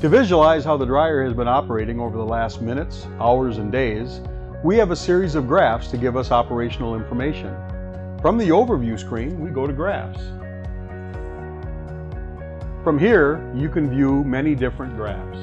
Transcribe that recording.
To visualize how the dryer has been operating over the last minutes, hours, and days, we have a series of graphs to give us operational information. From the overview screen, we go to graphs. From here, you can view many different graphs.